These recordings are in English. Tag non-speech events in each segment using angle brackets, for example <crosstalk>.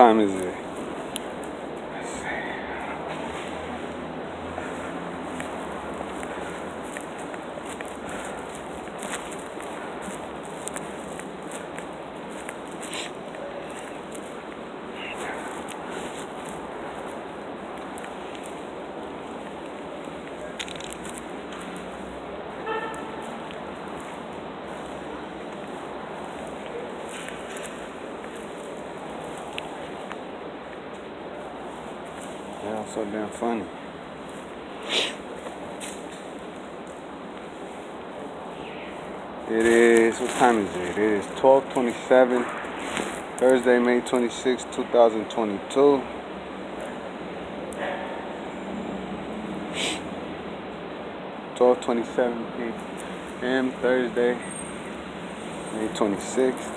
time is it? Damn funny. It is, what time is it? It is 1227, Thursday, May 26, 2022. Twelve twenty-seven p.m. Thursday, May twenty-sixth,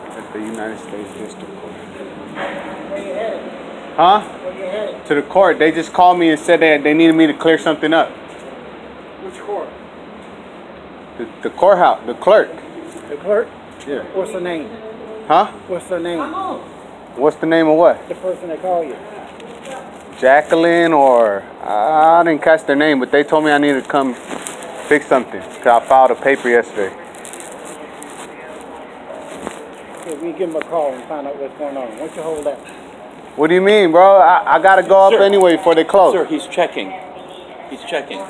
at the United States District Court. Huh? To the court. They just called me and said that they needed me to clear something up. Which court? The, the courthouse, the clerk. The clerk? Yeah. What's the name? Huh? What's the name? What's the name of what? The person that called you. Jacqueline or I didn't catch their name, but they told me I needed to come fix something. Cause I filed a paper yesterday. Okay, we give him a call and find out what's going on. Why don't you hold that? What do you mean, bro? I, I gotta go up Sir. anyway before they close. Sir, he's checking. He's checking.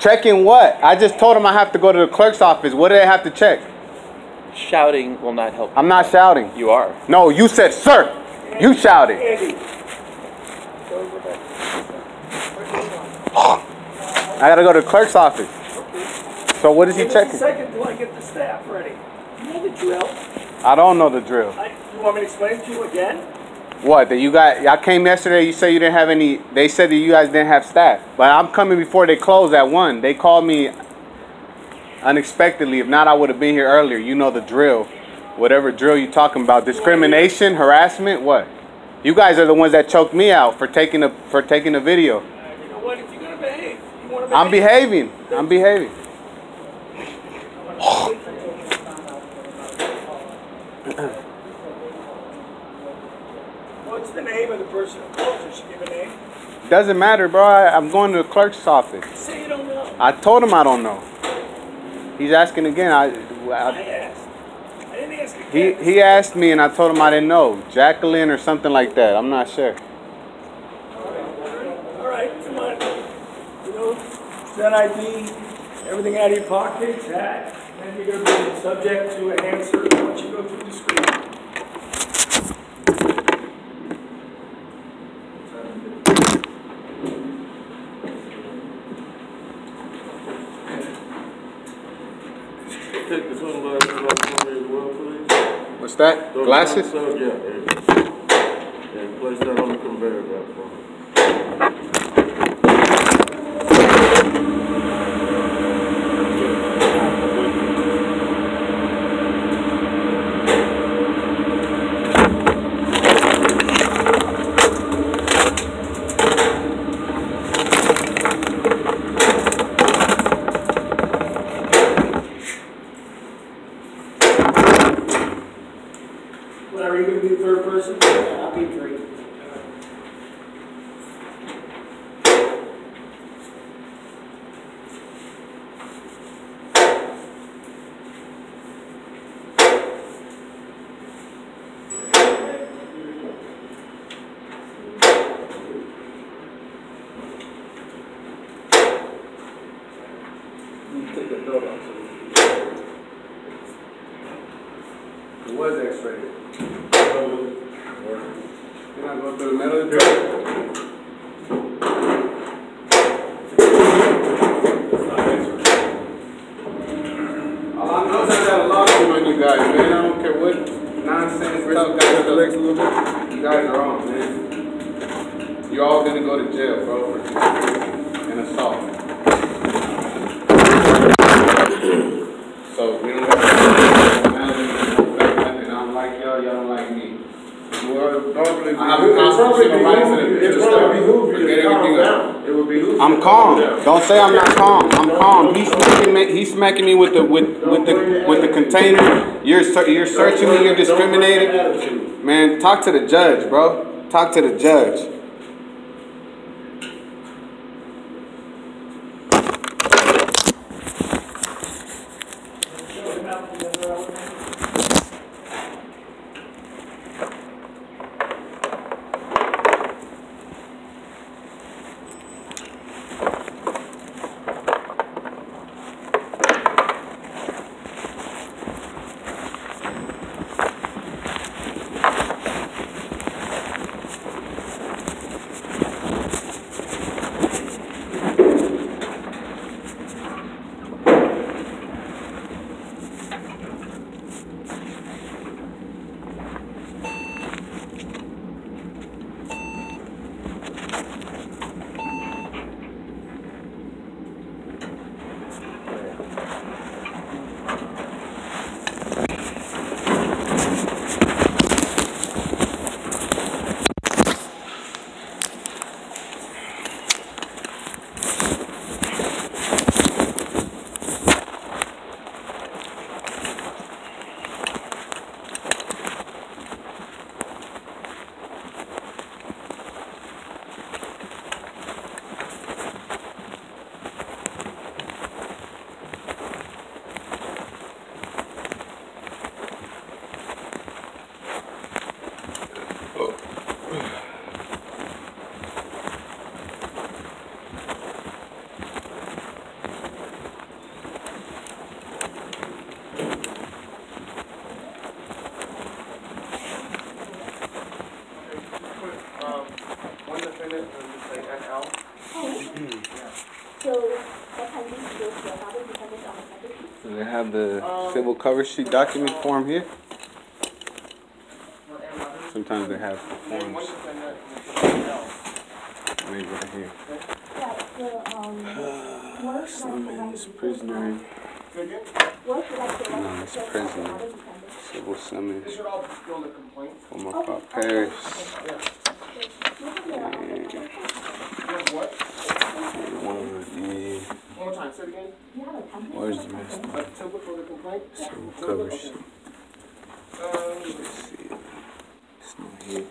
Checking what? I just told him I have to go to the clerk's office. What do they have to check? Shouting will not help. I'm not shouting. You are. No, you said sir. You shouted. Eddie. I gotta go to the clerk's office. So what is he Give a checking? second till I get the staff ready. You know the drill. I don't know the drill. I, you want me to explain it to you again? What? That you got? Y'all came yesterday. You said you didn't have any. They said that you guys didn't have staff. But I'm coming before they close at one. They called me unexpectedly. If not, I would have been here earlier. You know the drill. Whatever drill you talking about, discrimination, harassment, what? You guys are the ones that choked me out for taking a for taking a video. You know what? If you're gonna behave, you want to behave. I'm behaving. I'm behaving. <clears throat> <clears throat> <clears throat> What's the name of the person who calls? Did she give a name? Doesn't matter, bro. I, I'm going to the clerk's office. Say you don't know. I told him I don't know. He's asking again. I, I I asked. I didn't ask he again. he asked me and I told him I didn't know. Jacqueline or something like that. I'm not sure. All right, come on. You know, that ID, everything out of your pockets, hat, then you're gonna be subject to an answer once you go through the screen. Take the sunglasses off for me as well, please. Glasses? Yeah, there you go. And place that on the conveyor belt for me. Larry, are you gonna be the third person? I'll be three. Take the door off. It was X-rated. You're not going through the metal detector? All I know is I got a lawsuit on you guys, man. I don't care what nonsense stuff guys are legs a little bit. You guys are on, man. You're all gonna go to jail, bro, for an assault. So we don't have to I don't like y'all, y'all don't like me. Well, normally. I have a constitutional right to to It's stop. gonna behoove you Forget to calm everything else. down. It would be. I'm calm. Don't say I'm not calm. I'm calm. He's smacking me. He's smacking me with the with with the with the container. You're you're searching me. You're discriminating. Man, talk to the judge, bro. Talk to the judge. Cover sheet document form here? Sometimes they have forms. defendant, and just say NL. Maybe right here. Yeah, so, um, what should I Summons, prisoner, Say again? What should I select? No, it's Just prisoner. civil summons, They should all just go in the complaint. forma pauperis. Yeah. You have the, um, You have what? One, yeah, One more time, say it again. you have a template Where's for the rest? something? A template for the complaint? civil cover sheet. Um, Let's see. It's not here.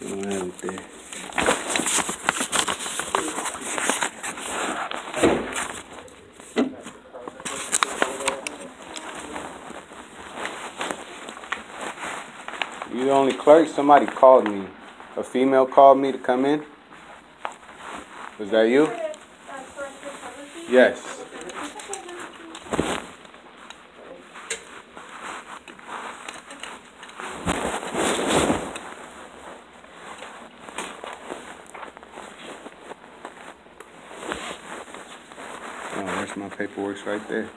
Don't have it there. You the only clerk? Somebody called me. A female called me to come in. Was that you? Yes. Oh, there's my paperwork right there. You know, you got, um, something at the end of it? Um, hopefully take it into this document. I don't know that. He calls the message and then. But the thing is, when you call the message, everything you take the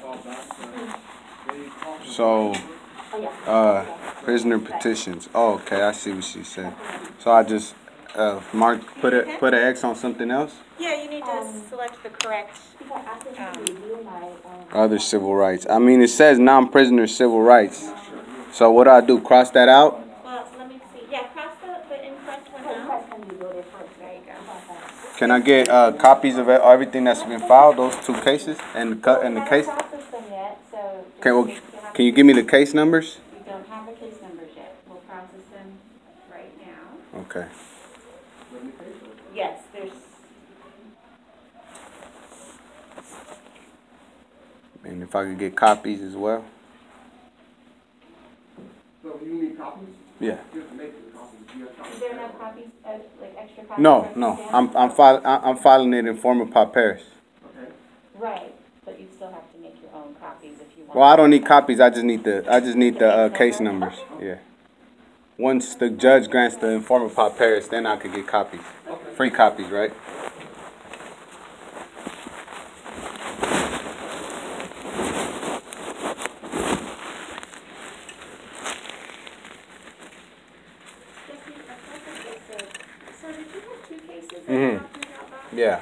call back, so. Uh, prisoner petitions. Oh, okay, I see what she said. So I just, uh, mark, put a, put an X on something else? Yeah, you need to select the correct, Because after he reviewed my, um, Other civil rights. I mean, it says non-prisoner civil rights. So what do I do? Cross that out? well, let me see, yeah, cross the, the incorrect one Press, out. press, and you go there you go. Can I get uh, copies of everything that's been filed, those two cases, and the cut and the case? We haven't processed them yet, so. Okay, well, need to have- can you give me the case numbers? We don't have the case numbers yet, we'll process them right now. Okay. Yes, there's, And if I could get copies as well? So you need copies? Yeah. You have to make the copies. You have copies. is there no copies, uh, like extra copies? No, for us to no. scan? I'm I'm filing I'm filing it in form of Paris. Okay. Right, but you still have to make your own copies if you want. Well, I don't need copies. I just need the I just need the uh, case numbers. Yeah. Once the judge grants the informer Paris, then I could get copies. Free copies, right? Yeah.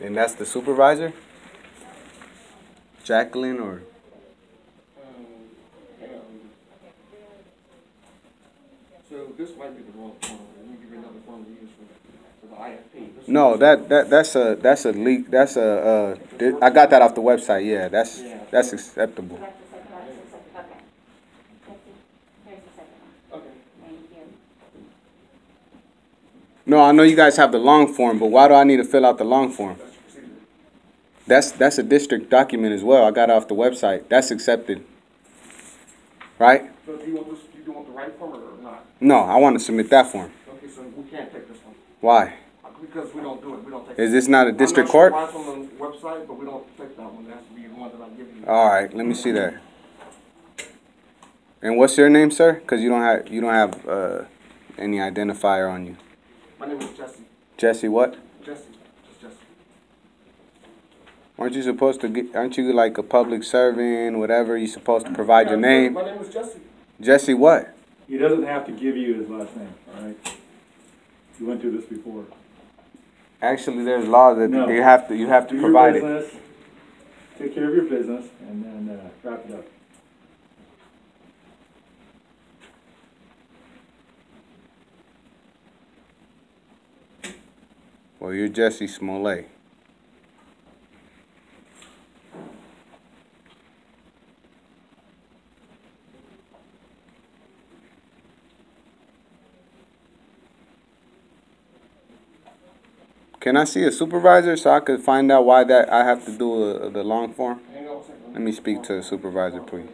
And that's the supervisor? Jacqueline or? So this might be the wrong form. Let me give you another form to use for, for the IFP. This No, that, that that's a that's a leak. That's a uh, di- I got that off the website. Yeah, that's that's acceptable. That's the second one, that's the second, okay. Here's the second one. Okay. Thank you. No, I know you guys have the long form, but why do I need to fill out the long form? That's. That's a district document as well. I got it off the website. That's accepted. Right? So do you want this, do you want the right form or not? No, I want to submit that form. Okay, so we can't take this one. Why? Because we don't do it, we don't take. Is this not a I'm district not sure court? why it's on the website, but we don't take that one. It has to be the one that I give you. All right, let me see that. And what's your name, sir? Cause you don't have you don't have uh, any identifier on you. My name is Jesse. Jesse, what? Jesse, just Jesse. Aren't you supposed to get? Aren't you like a public servant, whatever? You're supposed to provide your name. My name is Jesse. Jesse, what? He doesn't have to give you his last name, all right? You went through this before. Actually, there's law that No. you have to you have to Do provide your it. business, take care of your business, and then uh, wrap it up. Well, you're Jesse Smollett. Can I see a supervisor so I could find out why that I have to do a, the long form? Let me speak to the supervisor, please.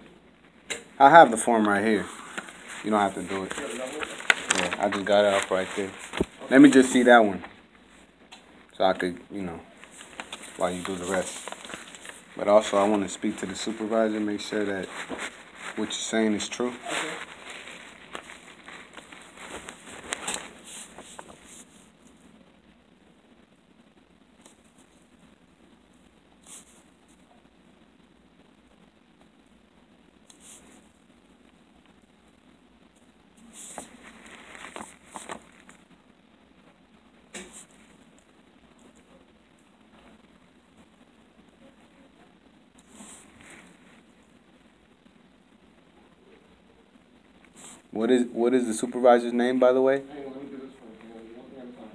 I have the form right here. You don't have to do it. Yeah, I just got it up right there. Let me just see that one. So I could, you know, while you do the rest. But also, I want to speak to the supervisor, make sure that what you're saying is true. What is what is the supervisor's name, by the way? Hang on, let me do this first. Hang on, one thing at a time.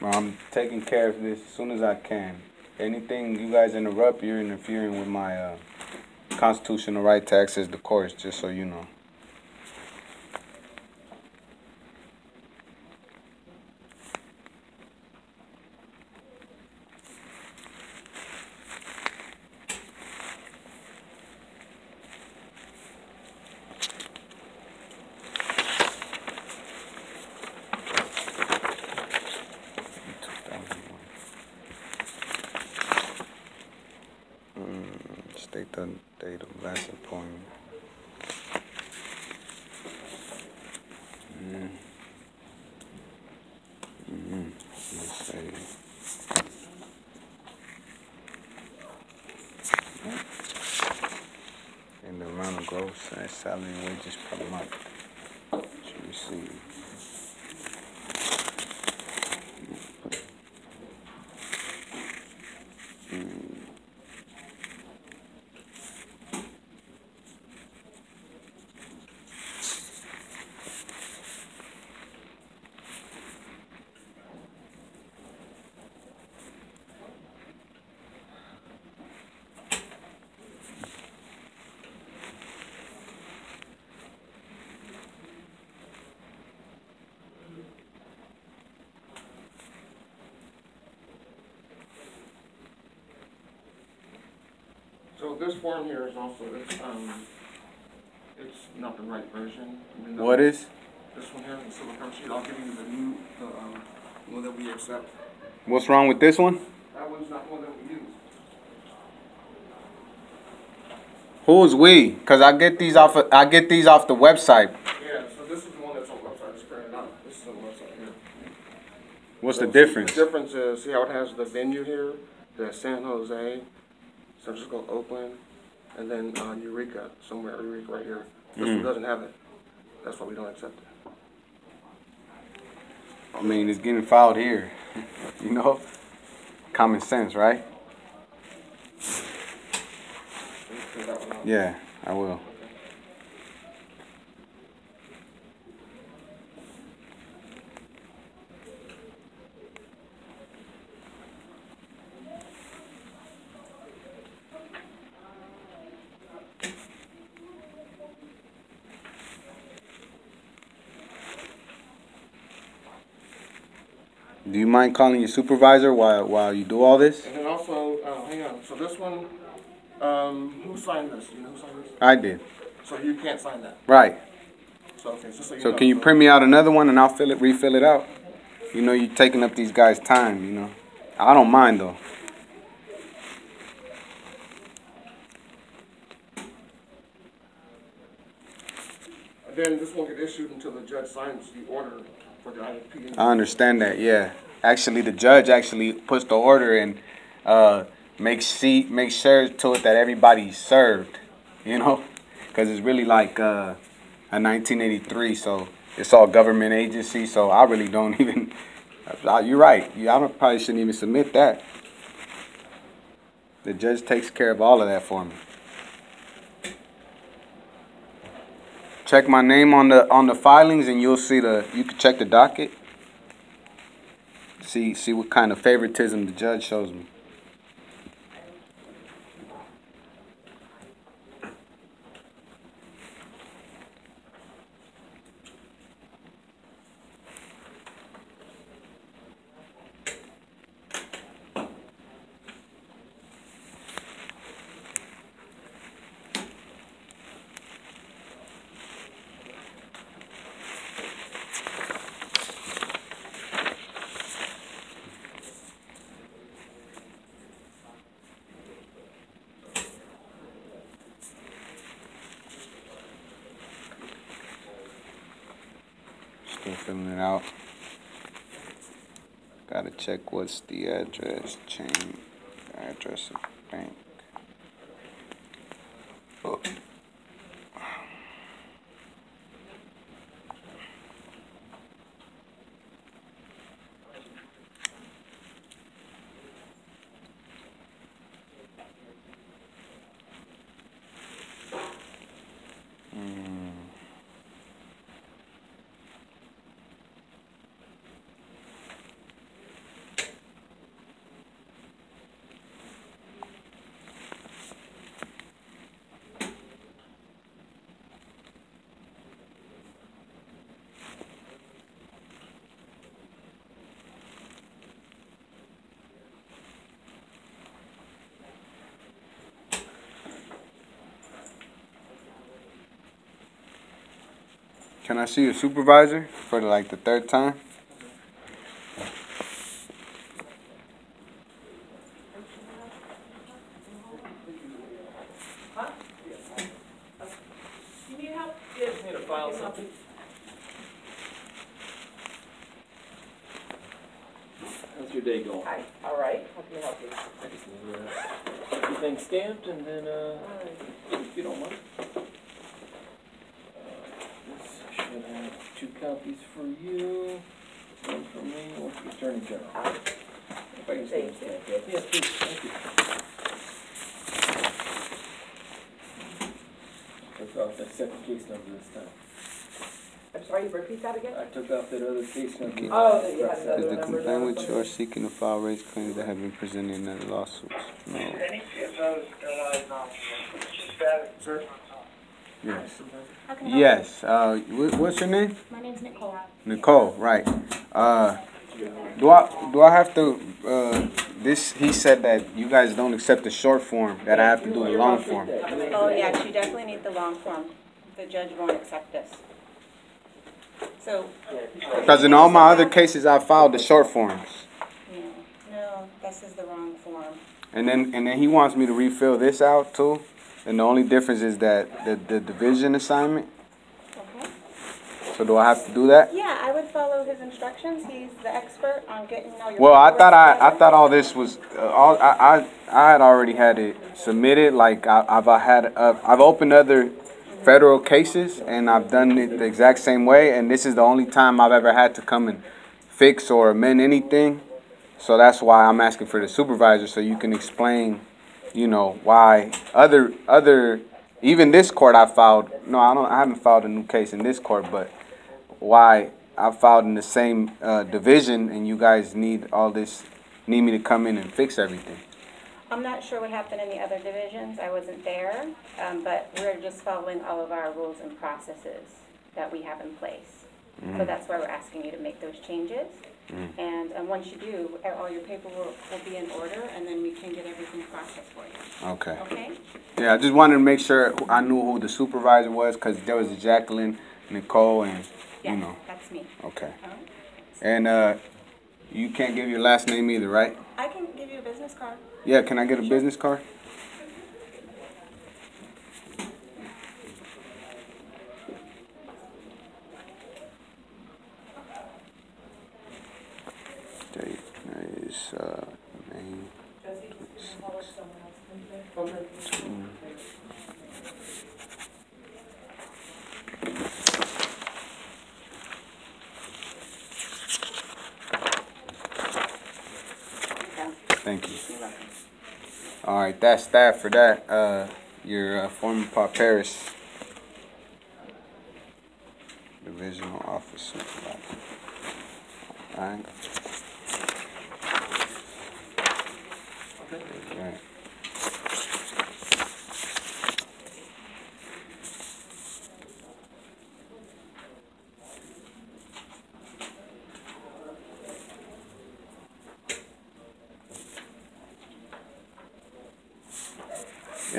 Well, I'm taking care of this as soon as I can. Anything you guys interrupt, you're interfering with my uh, constitutional right to access the courts, just so you know. Mm, State the date of last appointment. Mm. Mm, let's see. And the amount of gross uh, and wages per month should receive. Mm. So this form here is also, it's, um, it's not the right version. I mean, What is? This one here, the civil cover sheet, I'll give you the new, the, um, one that we accept. What's wrong with this one? That one's not one that we use. Who's we? Cause I get these off. Of, I get these off the website. Yeah, so this is the one that's on the website, it's printed out. This is on the website here. What's the difference? The difference is, see how it has the venue here, the San Jose, San Francisco, Oakland, and then uh, Eureka, somewhere, Eureka right here. This Mm. one doesn't have it. That's why we don't accept it. I mean, it's getting filed here. <laughs> you know, common sense, right? Clear that one out. Yeah, I will. Do you mind calling your supervisor while while you do all this? And then also, uh, hang on, so this one, um, who signed this? You know who signed this? I did. So you can't sign that. Right. So, okay, just so you So know. can you print me out another one and I'll fill it, refill it out? You know, you're taking up these guys' time. You know, I don't mind though. Then this won't get issued until the judge signs the order I understand that. Yeah, actually, the judge actually puts the order and uh, makes see makes sure to it that everybody's served. You know, <laughs> because it's really like uh, a 1983, so it's all government agency. So I really don't <laughs> even. uh, You're right. I probably shouldn't even submit that. The judge takes care of all of that for me. Check my name on the on the filings, and you'll see the. You can check the docket. See see what kind of favoritism the judge shows me. Filling it out. Gotta check what's the address, change address of bank. Oh. Hmm. Can I see your supervisor for like the third time? You need help? Yeah, just need to file something. How's your day going? Hi, all right, how can I help you? I just need uh, everything stamped and then, uh, if you don't mind. Uh, This should have two copies for you, one for me, one for the Attorney General. If I can Thank you. stamp that. Yeah, please, thank you. Took off that second case number this time. I'm sorry, repeat that? I took off that other case number. Oh, that you had Is another the number. complaint which you are seeking to file raise claims that have been presented in the lawsuits? No. Sir? Yes. How can I help Yes. Uh, wh- what's your name? you? My name's Nicole. Nicole. Right. Uh, do I do I have to? Uh, this he said that you guys don't accept the short form. That I have to do the long form. Oh, yes, you definitely need the long form. The judge won't accept this. So, Because in all my other cases, I filed the short forms. no, no, this is the wrong form. And then and then he wants me to refill this out too. And the only difference is that the, the division assignment. Okay. So So do I have to do that? Yeah, I would follow his instructions. He's the expert on getting all your. Well, I thought I, I thought all this was uh, all I, I I had already had it submitted. Like I, I've I had uh, I've opened other federal cases and I've done it the exact same way. And this is the only time I've ever had to come and fix or amend anything. So that's why I'm asking for the supervisor so you can explain, you know, why other other even this court I filed. No, I don't. I haven't filed a new case in this court, but why I filed in the same uh, division and you guys need all this, need me to come in and fix everything. I'm not sure what happened in the other divisions. I wasn't there, um, but we're just following all of our rules and processes that we have in place. So Mhm. that's why we're asking you to make those changes. Mm. And, um, once you do, uh, all your paperwork will be in order, and then we can get everything processed for you. Okay. Okay? Yeah, I just wanted to make sure I knew who the supervisor was because there was Jacqueline, Nicole, and you Yes, know. that's me. Okay. Right. And uh, you can't give your last name either, right? I can give you a business card. Yeah. Can I get a business card? Date is uh, May 26. Two. Thank you. All right, that's that for that. Uh, your uh, forma pauperis divisional officer. All. Right.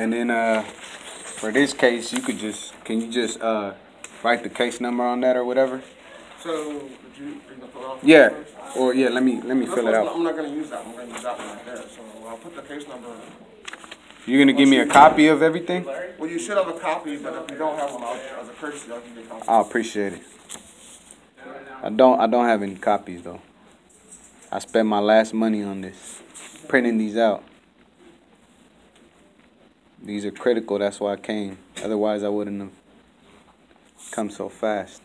And then uh, for this case, you could just can you just uh, write the case number on that or whatever? So, did you, you gonna? Yeah. Or yeah, let me let me fill it out. I'm not gonna use that, I'm gonna use that one right there, so I'll put the case number. You're gonna give me a copy of everything? Well, you should have a copy, but if you don't have one, I'll, as a courtesy, I'll give you a copy. I appreciate it. I don't I don't have any copies though. I spent my last money on this, printing these out. These are critical. That's why I came. Otherwise, I wouldn't have come so fast.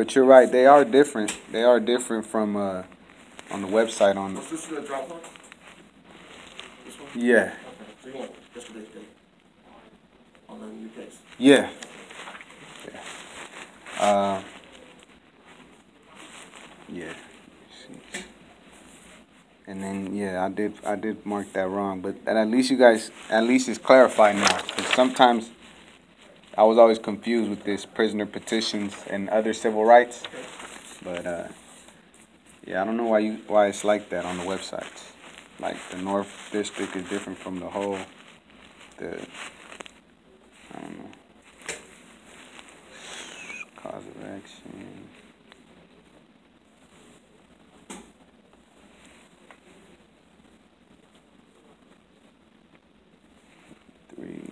But you're right. They are different. They are different from uh, on the website. On Was this the Dropbox? This one? yeah, Okay, so you want yesterday's date? On the new case? yeah, yeah. Uh, yeah. And then yeah, I did I did mark that wrong, but at least you guys at least it's clarified now. Because sometimes I was always confused with this prisoner petitions and other civil rights, but uh, yeah, I don't know why you why it's like that on the websites. Like the North District is different from the whole. The I don't know. Cause of action. Three.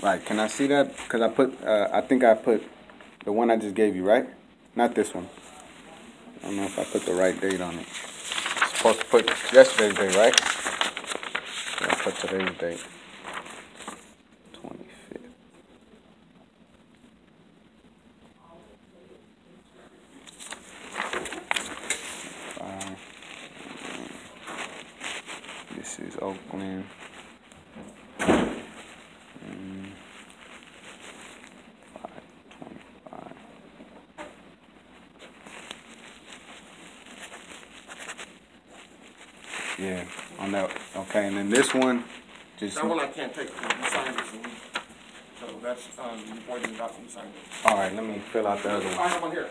Right, can I see that? Because I put, uh, I think I put the one I just gave you, right? Not this one. I don't know if I put the right date on it. Supposed to put yesterday's date, right? I put today's date. 25th. This is Oakland. Mm. Five twenty-five. Yeah, on that, okay, and this one, just, That one I can't take, because you signed this, and- so that's, um, you pointed it out, and you signed it. alright, let me fill out the other one. I have one here.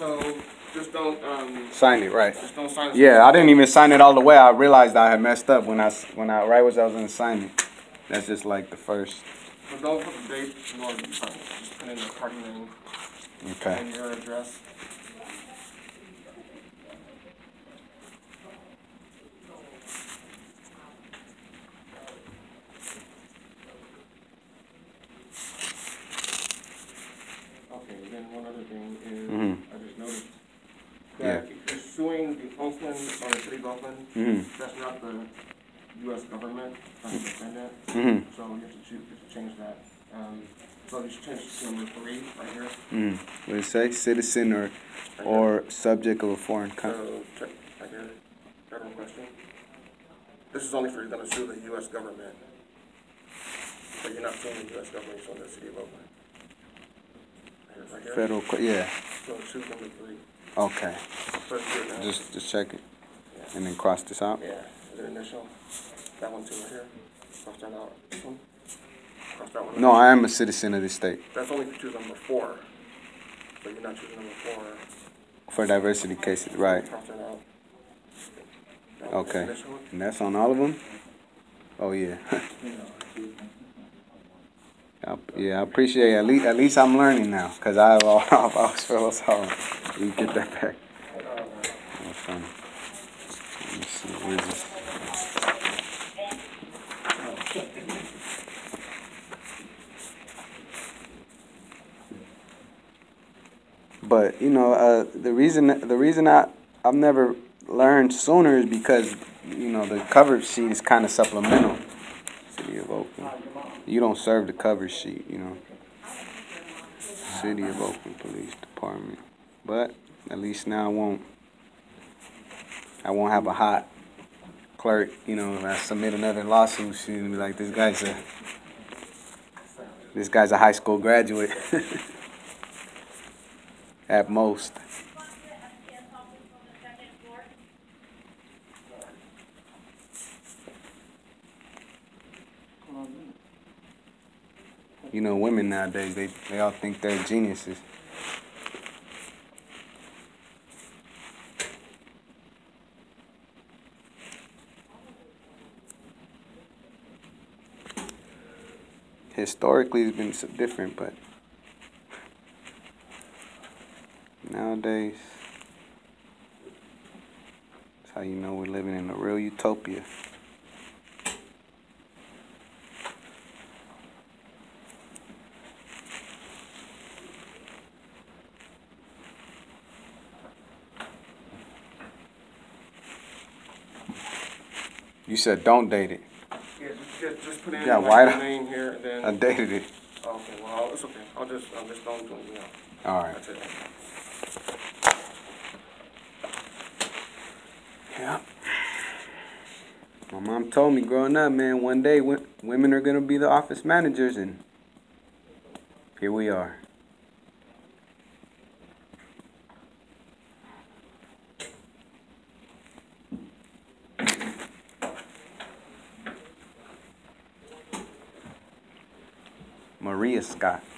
So, just don't, um, Signed it, right? just don't sign it. Yeah, I didn't even sign it all the way. I realized I had messed up when I, when I, right as I was gonna sign it. That's just like the first, So don't put the date nor the sign just put in the party name okay. and your address. Okay, then one other thing is, Mhm. I just noticed that if you're suing the Oakland, or the city of Oakland, Mhm. that's not the US government, trying to defend that. Mhm. So you have to choose, you have to change that. Um, so you should change to number three, right here. Mm. What it say? Citizen or, or subject of a foreign country. So, check, right here, federal question. This is only for you're gonna sue the US government. But you're not suing the US government, you're suing the city of Oakland. Right here, right here. Federal, yeah, So choose number three. Okay. Here. Just, just check it. And then cross this out. Yeah, is it initial? That one too, right here. Cross that out. This one. Cross that one. No, I am a citizen of this state That's only if you choose number four. So you're not choosing number four. for diversity cases, right? Cross that out. That Okay. And that's on all of them? Oh, yeah. <laughs> Yeah, I appreciate it. At least, at least I'm learning now, cause I've, I've always felt sorry. You get that back. Let me see, where is this? But you know, uh, the reason the reason I I've never learned sooner is because you know the cover sheet is kind of supplemental. City of Oakland. You don't serve the cover sheet, you know. City of Oakland Police Department. But at least now I won't. I won't have a hot clerk. You know, if I submit another lawsuit, gonna be like, "This guy's a this guy's a high school graduate." <laughs> At most. You know, women nowadays, they, they all think they're geniuses. Historically, it's been so different, but nowadays, that's how you know we're living in a real utopia. You said don't date it. Yeah, just, just, put in Yeah, why your name here then. I dated it. Okay, well, it's okay. I'll just, I'll just don't do anything else. All right. That's it. Yeah. My mom told me growing up, man, one day wo- women are gonna be the office managers, and here we are. Maria Scott.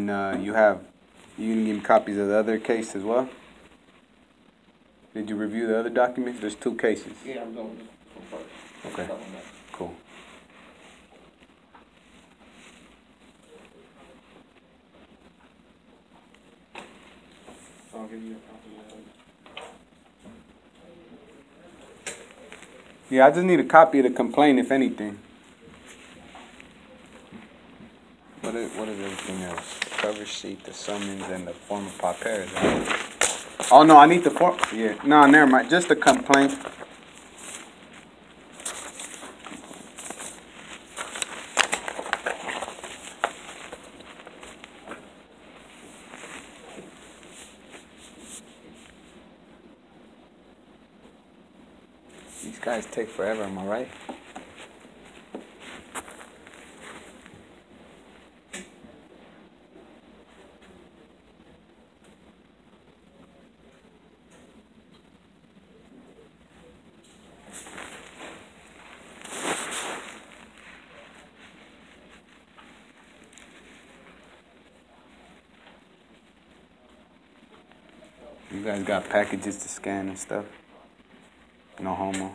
And uh, you have, you can give me copies of the other case as well? Did you review the other documents? There's two cases. Yeah, I'm going one first. Okay. That one next. Cool. I'll give you a copy of it. Yeah, I just need a copy of the complaint, if anything. What is, what is everything else? Cover sheet, the summons, and the forma pauperis. Oh no, I need the form. Yeah, no, never mind. Just the complaint. These guys take forever, am I right? You guys got packages to scan and stuff? No homo.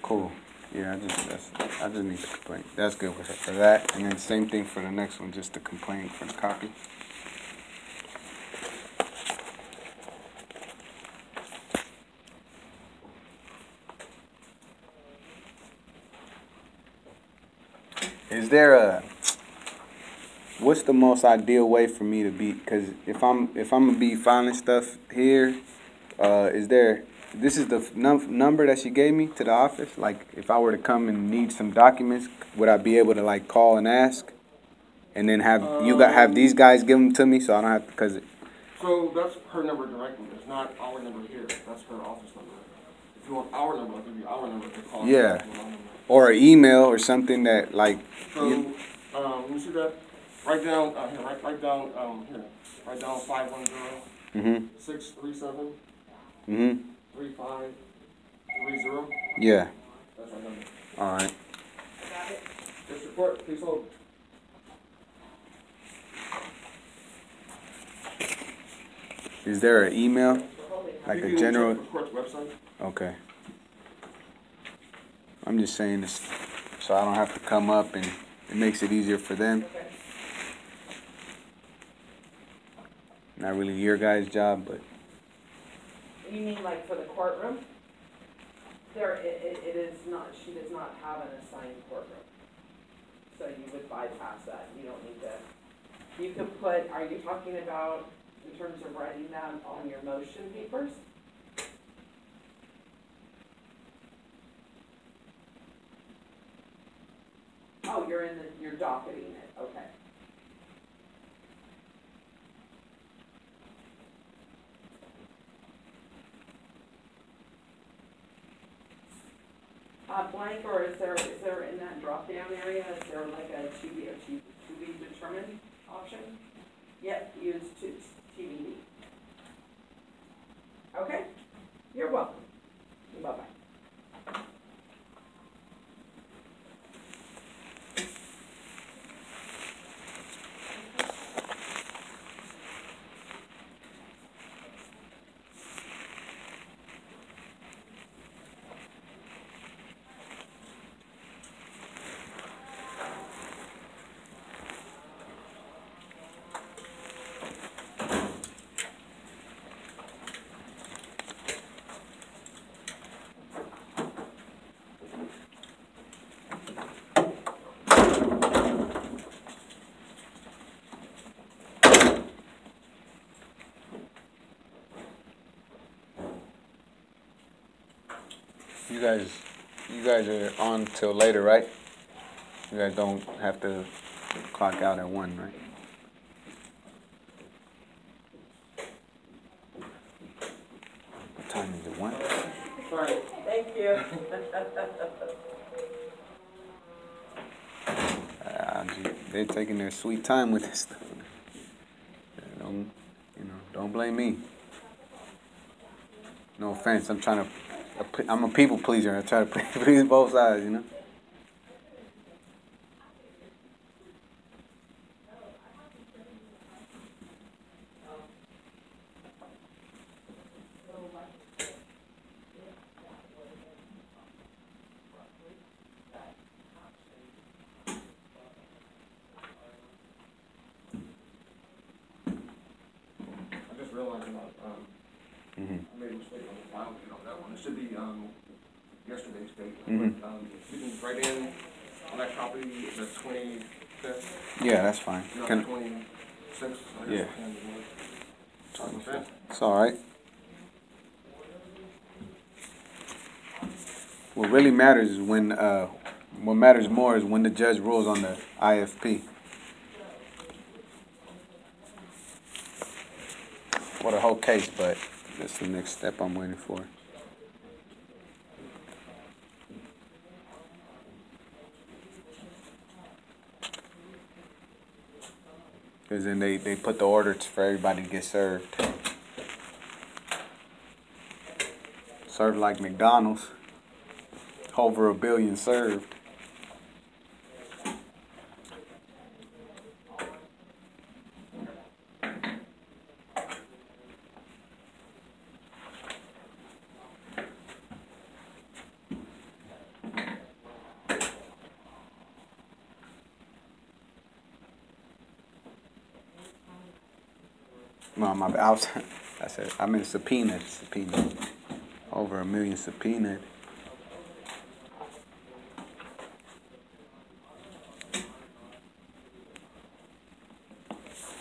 Cool. Yeah, I just I just need to complain. That's good for, that, and then same thing for the next one, just the complaint for the copy. Is there a what's the most ideal way for me to be? Because if I'm if I'm gonna be filing stuff here, uh, is there? This is the num- number that she gave me to the office. Like, if I were to come and need some documents, would I be able to like call and ask, and then have you got have these guys give them to me so I don't have because So that's her number directly, it's not our number here, that's her office number. If you want our number, I'll give you our number to call. Yeah. Or an email or something that like So, you- um, you see that? Write down, uh, here, write, write down, um, here, write down five one zero, Mhm. six three seven, Mhm. three five, three zero. Yeah. That's our number. All right. This report, please hold. Is there an email? Like a general? check the court's website. Okay. I'm just saying this so I don't have to come up and it makes it easier for them. Not really your guys' job, but You mean like for the courtroom? There, it, it, it is not, she does not have an assigned courtroom. So you would bypass that, you don't need to, you could put, are you talking about in terms of writing that on your motion papers? Oh, you're in the, you're docketing it, okay. Uh, blank, or is there, is there in that drop-down area, is there like a to be, a to, to be determined option? Yep, use to, TBD. Okay, you're welcome. You guys you guys are on till later, right? You guys don't have to clock out at one, right? What time is it? One? Thank you. <laughs> Uh, they're taking their sweet time with this stuff. Don't, you know, don't blame me. No offense, I'm trying to, I'm a people pleaser. I try to <laughs> please both sides, you know. Mhm. I made a mistake on the file date on that one. It should be, um, yesterday's date. Mhm. But, um, you can write in on that copy the twenty-fifth, Yeah, that's fine. Can. Yeah. Sorry about that. it's all right. What really matters is when, uh, what matters more is when the judge rules on the IFP. What a whole case, but that's the next step I'm waiting for. Cause then they, they put the order for everybody to get served. Served like McDonald's. Over a billion served. No, my I <laughs> I said I meant subpoenaed, subpoenaed. Over a million subpoenaed.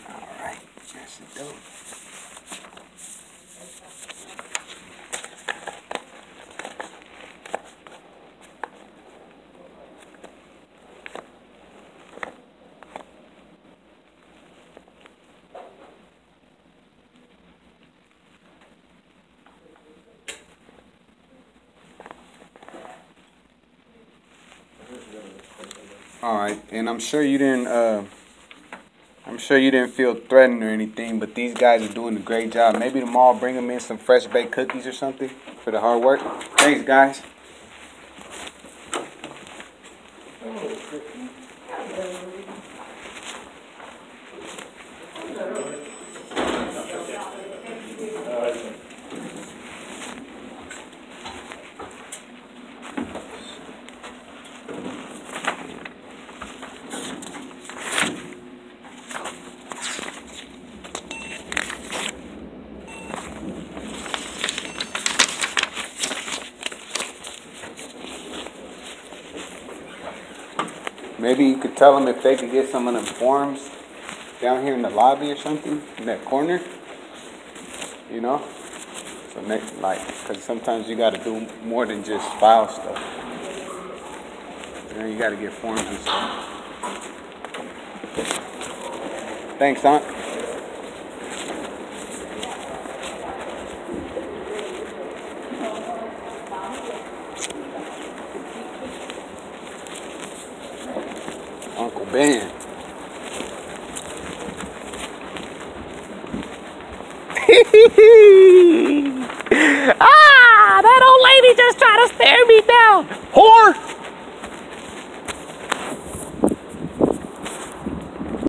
All right, that's it. Dope. All right, and I'm sure you didn't. Uh, I'm sure you didn't feel threatened or anything, but these guys are doing a great job. Maybe tomorrow bring them in some fresh baked cookies or something for the hard work. Thanks, guys. Maybe you could tell them if they could get some of them forms down here in the lobby or something in that corner. You know, so next like because sometimes you got to do more than just file stuff. You know, you got to get forms and stuff. Thanks, Aunt.